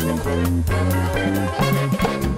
Thank you.